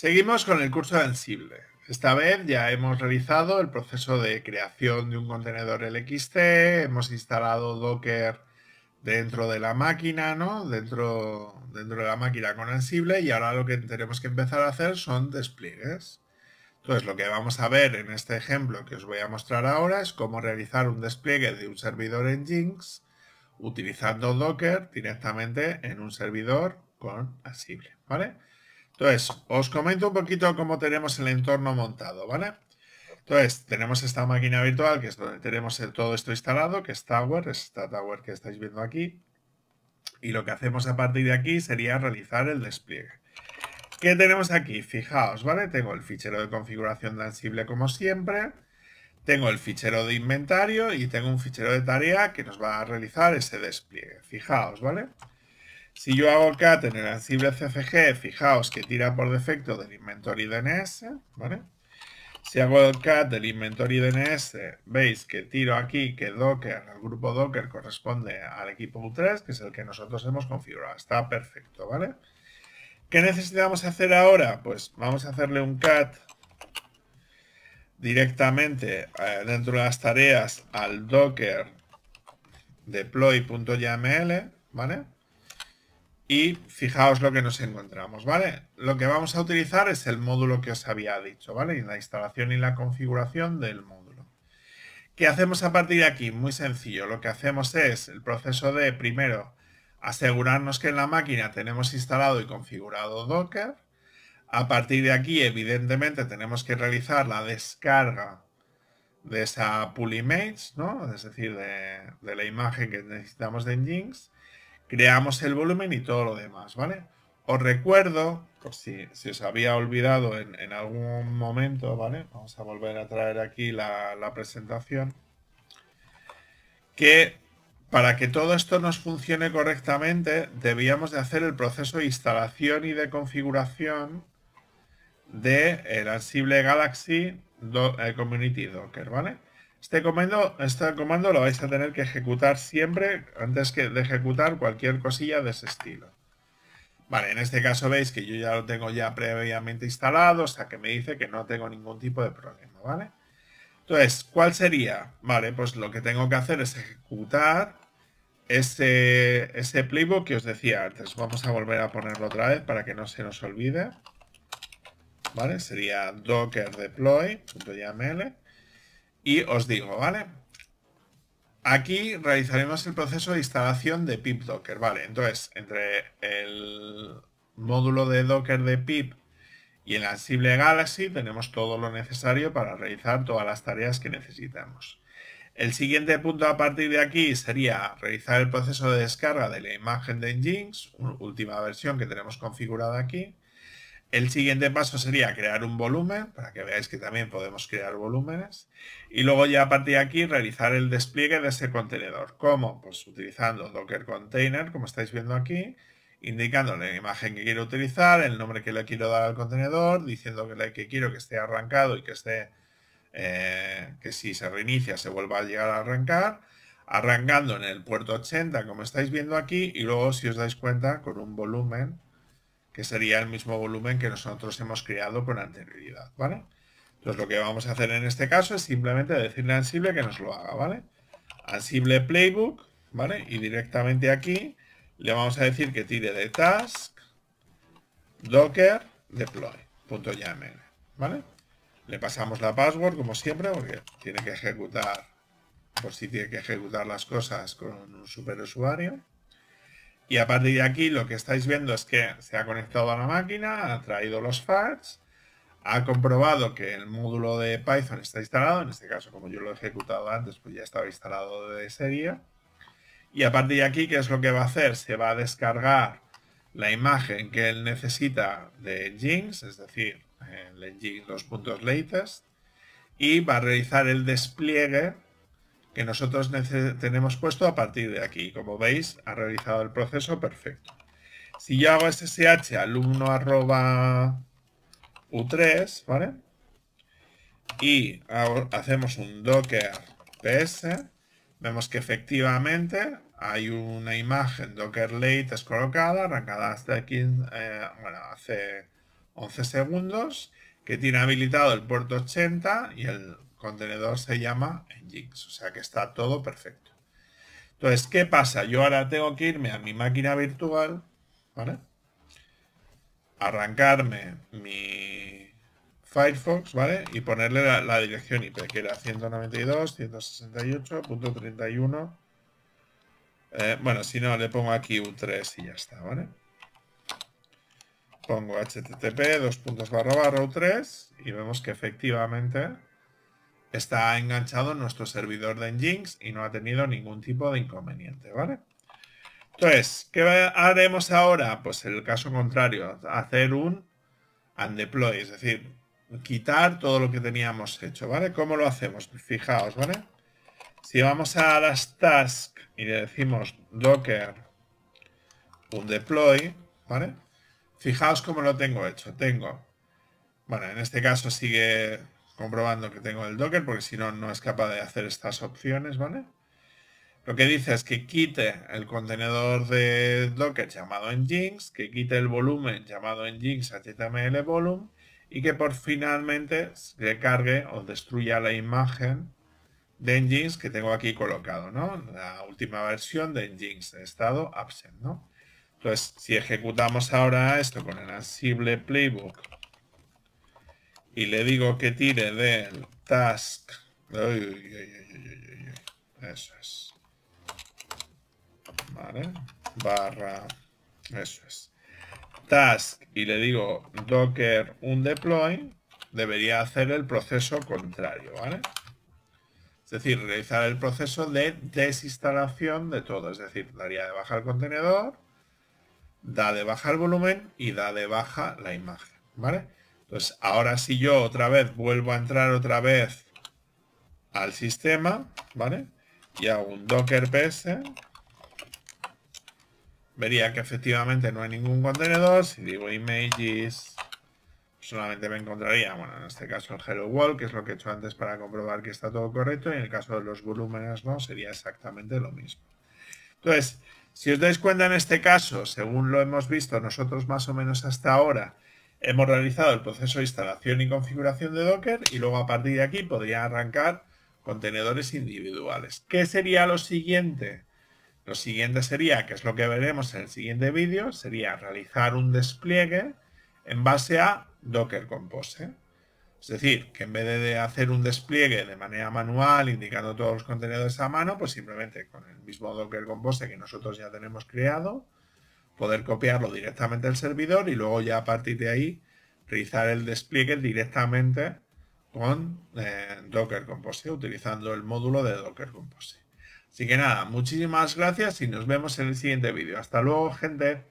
Seguimos con el curso de Ansible. Esta vez ya hemos realizado el proceso de creación de un contenedor LXT, hemos instalado Docker dentro de la máquina, ¿no? Dentro, de la máquina con Ansible y ahora lo que tenemos que empezar a hacer son despliegues. Entonces lo que vamos a ver en este ejemplo que os voy a mostrar ahora es cómo realizar un despliegue de un servidor en Jinx utilizando Docker directamente en un servidor con Ansible, ¿vale? Entonces, os comento un poquito cómo tenemos el entorno montado, ¿vale? Entonces, tenemos esta máquina virtual, que es donde tenemos todo esto instalado, que es Tower, es esta Tower que estáis viendo aquí. Y lo que hacemos a partir de aquí sería realizar el despliegue. ¿Qué tenemos aquí? Fijaos, ¿vale? Tengo el fichero de configuración de Ansible como siempre. Tengo el fichero de inventario y tengo un fichero de tarea que nos va a realizar ese despliegue. Fijaos, ¿vale? Si yo hago cat en el Ansible CCG, fijaos que tira por defecto del inventory DNS, ¿vale? Si hago el cat del inventory DNS, veis que tiro aquí que Docker, el grupo Docker corresponde al equipo U3, que es el que nosotros hemos configurado. Está perfecto, ¿vale? ¿Qué necesitamos hacer ahora? Pues vamos a hacerle un cat directamente eh, dentro de las tareas al docker deploy.yml, ¿vale? Y fijaos lo que nos encontramos, ¿vale? Lo que vamos a utilizar es el módulo que os había dicho, ¿vale? Y la instalación y la configuración del módulo. ¿Qué hacemos a partir de aquí? Muy sencillo. Lo que hacemos es el proceso de, primero, asegurarnos que en la máquina tenemos instalado y configurado Docker. A partir de aquí, evidentemente, tenemos que realizar la descarga de esa pool image, ¿no? Es decir, de, de la imagen que necesitamos de Nginx creamos el volumen y todo lo demás, ¿vale? Os recuerdo, por si, os había olvidado en, algún momento, ¿vale? Vamos a volver a traer aquí la, presentación. Que para que todo esto nos funcione correctamente, debíamos de hacer el proceso de instalación y de configuración de el Ansible Galaxy eh, Community Docker, ¿vale? Este comando, este comando lo vais a tener que ejecutar siempre antes que de ejecutar cualquier cosilla de ese estilo. Vale, en este caso veis que yo ya lo tengo ya previamente instalado, o sea que me dice que no tengo ningún tipo de problema, ¿vale? Entonces, ¿cuál sería? Vale, pues lo que tengo que hacer es ejecutar ese, ese playbook que os decía antes. Vamos a volver a ponerlo otra vez para que no se nos olvide. ¿Vale? Sería docker deploy.yml. Y os digo, ¿vale? Aquí realizaremos el proceso de instalación de pip docker, ¿vale? Entonces, entre el módulo de docker de pip y el Ansible Galaxy tenemos todo lo necesario para realizar todas las tareas que necesitamos. El siguiente punto a partir de aquí sería realizar el proceso de descarga de la imagen de Nginx, última versión que tenemos configurada aquí. El siguiente paso sería crear un volumen, para que veáis que también podemos crear volúmenes. Y luego ya a partir de aquí realizar el despliegue de ese contenedor. ¿Cómo? Pues utilizando Docker Container, como estáis viendo aquí, indicándole la imagen que quiero utilizar, el nombre que le quiero dar al contenedor, diciendo que, que quiero que esté arrancado y que esté, eh, que si se reinicia se vuelva a llegar a arrancar, arrancando en el puerto 80, como estáis viendo aquí, y luego si os dais cuenta con un volumen que sería el mismo volumen que nosotros hemos creado con anterioridad, ¿vale? Entonces lo que vamos a hacer en este caso es simplemente decirle a Ansible que nos lo haga, ¿vale? Ansible Playbook, ¿vale? Y directamente aquí le vamos a decir que tire de task docker deploy.yml, ¿vale? Le pasamos la password como siempre porque tiene que ejecutar, por si tiene que ejecutar las cosas con un superusuario. Y a partir de aquí lo que estáis viendo es que se ha conectado a la máquina, ha traído los facts, ha comprobado que el módulo de Python está instalado, en este caso como yo lo he ejecutado antes, pues ya estaba instalado de serie. Y a partir de aquí, ¿qué es lo que va a hacer? Se va a descargar la imagen que él necesita de Jinx, es decir, el Jinx, los puntos latest, y va a realizar el despliegue que nosotros tenemos puesto a partir de aquí. Como veis, ha realizado el proceso perfecto. Si yo hago ssh alumno arroba u3, ¿vale? Y hacemos un docker ps, vemos que efectivamente hay una imagen docker latest colocada, arrancada hasta aquí, eh, bueno, hace 11 segundos, que tiene habilitado el puerto 80 y el contenedor se llama Nginx, o sea que está todo perfecto. Entonces, ¿qué pasa? Yo ahora tengo que irme a mi máquina virtual, ¿vale? Arrancarme mi Firefox, ¿vale? Y ponerle la, dirección IP, que era 192.168.31. Eh, bueno, si no, le pongo aquí U3 y ya está, ¿vale? Pongo http dos puntos barra barra U3 y vemos que efectivamente está enganchado en nuestro servidor de Nginx y no ha tenido ningún tipo de inconveniente, ¿vale? Entonces, ¿qué haremos ahora? Pues el caso contrario, hacer un undeploy, es decir, quitar todo lo que teníamos hecho, ¿vale? ¿Cómo lo hacemos? Fijaos, ¿vale? Si vamos a las tasks y le decimos docker undeploy, ¿vale? Fijaos cómo lo tengo hecho. Tengo, bueno, en este caso sigue comprobando que tengo el Docker, porque si no, no es capaz de hacer estas opciones, ¿vale? Lo que dice es que quite el contenedor de Docker llamado Nginx, que quite el volumen llamado Nginx HTML volume y que por finalmente recargue o destruya la imagen de Nginx que tengo aquí colocado, ¿no? La última versión de Nginx, estado absent, ¿no? Entonces, si ejecutamos ahora esto con el Ansible Playbook y le digo que tire del task. eso es. Vale. Barra. Eso es. Task y le digo docker un deploy, debería hacer el proceso contrario, ¿vale? Es decir, realizar el proceso de desinstalación de todo. Es decir, daría de baja el contenedor, da de baja el volumen y da de baja la imagen, ¿vale? Entonces, ahora si yo otra vez vuelvo a entrar otra vez al sistema, ¿vale? Y hago un docker ps, vería que efectivamente no hay ningún contenedor. Si digo images, solamente me encontraría, bueno, en este caso el hello world, que es lo que he hecho antes para comprobar que está todo correcto. Y en el caso de los volúmenes no, sería exactamente lo mismo. Entonces, si os dais cuenta en este caso, según lo hemos visto nosotros más o menos hasta ahora, Hemos realizado el proceso de instalación y configuración de Docker y luego a partir de aquí podría arrancar contenedores individuales. ¿Qué sería lo siguiente? Lo siguiente sería, que es lo que veremos en el siguiente vídeo, sería realizar un despliegue en base a Docker Compose. Es decir, que en vez de hacer un despliegue de manera manual, indicando todos los contenedores a mano, pues simplemente con el mismo Docker Compose que nosotros ya tenemos creado, poder copiarlo directamente al servidor y luego ya a partir de ahí realizar el despliegue directamente con eh, Docker Compose, utilizando el módulo de Docker Compose. Así que nada, muchísimas gracias y nos vemos en el siguiente vídeo. Hasta luego, gente.